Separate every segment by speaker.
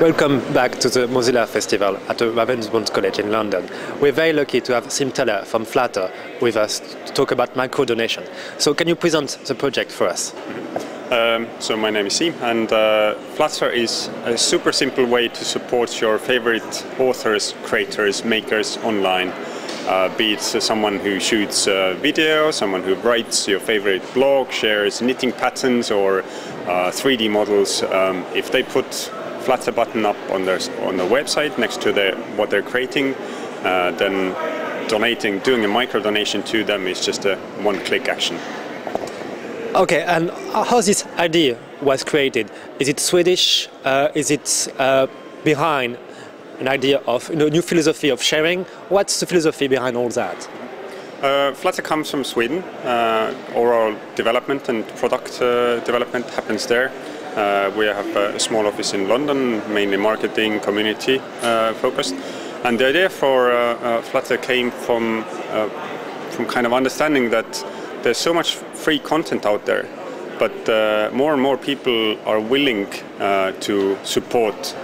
Speaker 1: Welcome back to the Mozilla Festival at the Ravensbourne College in London. We're very lucky to have Siim Teller from Flattr with us to talk about micro donation. So can you present the project for us?
Speaker 2: Um, so my name is Siim and uh, Flattr is a super simple way to support your favorite authors, creators, makers online. Uh, be it someone who shoots uh, video, someone who writes your favorite blog, shares knitting patterns or 3D uh, models. Um, if they put Flattr button up on their on the website next to the, what they're creating, uh, then donating, doing a micro donation to them is just a one-click action.
Speaker 1: Okay, and how this idea was created? Is it Swedish? Uh, is it uh, behind an idea of you know, new philosophy of sharing? What's the philosophy behind all that?
Speaker 2: Uh, Flattr comes from Sweden. Uh, overall development and product uh, development happens there. Uh, we have a small office in London, mainly marketing, community uh, focused. And the idea for uh, uh Flattr came from, uh, from kind of understanding that there's so much free content out there, but uh, more and more people are willing to support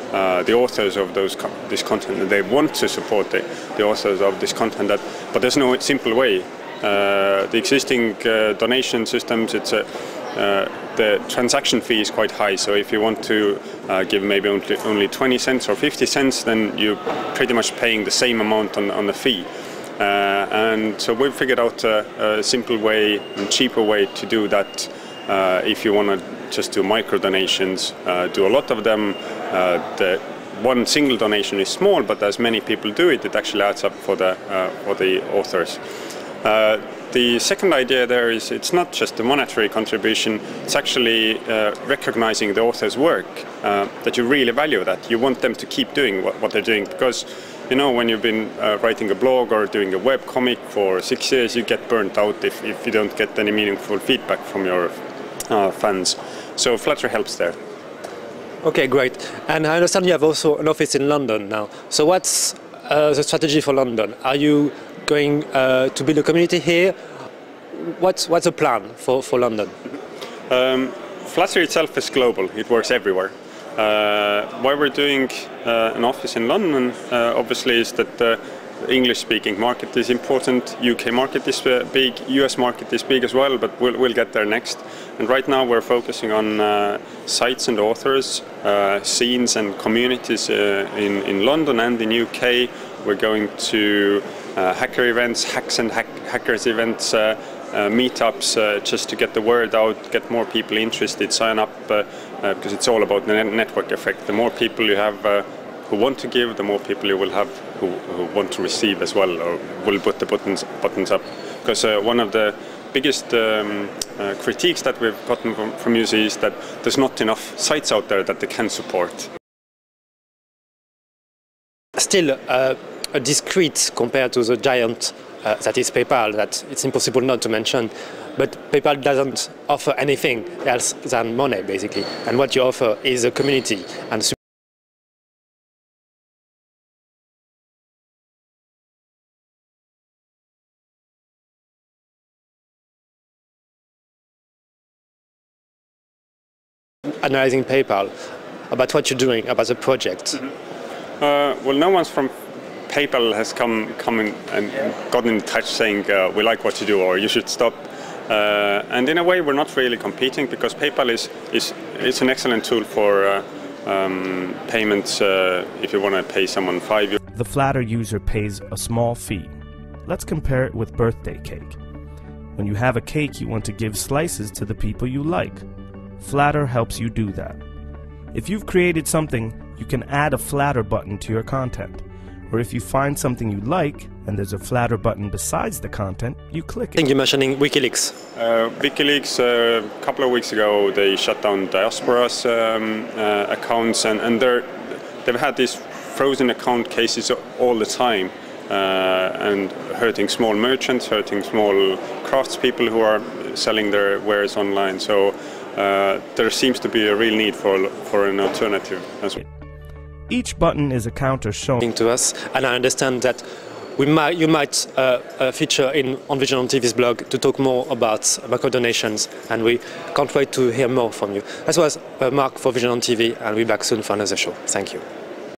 Speaker 2: the authors of those co this content, and they want to support the, the authors of this content. That, but there's no simple way. the existing donation systems, it's a uh, the transaction fee is quite high. So if you want to uh, give maybe only, only 20 cents or 50 cents, then you're pretty much paying the same amount on, on the fee. Uh, and so we've figured out a, a, simple way and cheaper way to do that. Uh, if you want to just do micro donations, uh, do a lot of them. The one single donation is small, but as many people do it, it actually adds up for the for the authors. The second idea there is it's not just a monetary contribution, it's actually uh, recognizing the author's work, uh, that you really value that. You want them to keep doing what, what they're doing because you know when you've been uh, writing a blog or doing a web comic for six years you get burnt out if, if you don't get any meaningful feedback from your uh, fans. So Flattr helps there.
Speaker 1: Okay, great. And I understand you have also an office in London now. So what's uh, the strategy for London? Are you going uh, to build a community here? What's, what's the plan for, for London?
Speaker 2: Um, Flattr itself is global, it works everywhere. Uh, why we're doing uh, an office in London, uh, obviously, is that English-speaking market is important, UK market is uh, big, US market is big as well, but we'll, we'll get there next. And right now we're focusing on uh, sites and authors, uh, scenes and communities in, in London and in UK. We're going to hacker events, hacks and hack hackers events, uh, meetups uh, just to get the word out, get more people interested, sign up, uh, because it's all about the network effect. The more people you have who want to give, the more people you will have who, who want to receive as well, or will put the buttons buttons up. Because one of the biggest um, uh, critiques that we've gotten from, from users is that there's not enough sites out there that they can support.
Speaker 1: Still, uh, a discrete compared to the giant uh, that is PayPal, that it's impossible not to mention. But PayPal doesn't offer anything else than money, basically. And what you offer is a community and analyzing PayPal about what you're doing, about the project. Mm
Speaker 2: -hmm. uh, well, no one's from PayPal has come come in and gotten in touch saying uh, we like what you do or you should stop. Uh, and in a way, we're not really competing because PayPal is is it's an excellent tool for uh, um, payments uh, if you want to pay someone five.
Speaker 3: euros. The Flattr user pays a small fee. Let's compare it with birthday cake. When you have a cake, you want to give slices to the people you like. Flattr helps you do that. If you've created something, you can add a Flattr button to your content. Or if you find something you like and there's a Flattr button besides the content, you click it.
Speaker 1: I think you're mentioning WikiLeaks.
Speaker 2: Uh, WikiLeaks, uh, a couple of weeks ago, they shut down Diaspora's um, uh, accounts and, and they're, they've had these frozen account cases all the time. Uh, and hurting small merchants, hurting small craftspeople who are selling their wares online. So uh, there seems to be a real need for for an alternative as well.
Speaker 3: Each button is a counter showing
Speaker 1: to us, and I understand that we might, you might uh, uh, feature in on Vision on TV's blog to talk more about macro donations, and we can't wait to hear more from you. That was uh, Mark for Vision on TV, and we'll be back soon for another show. Thank you.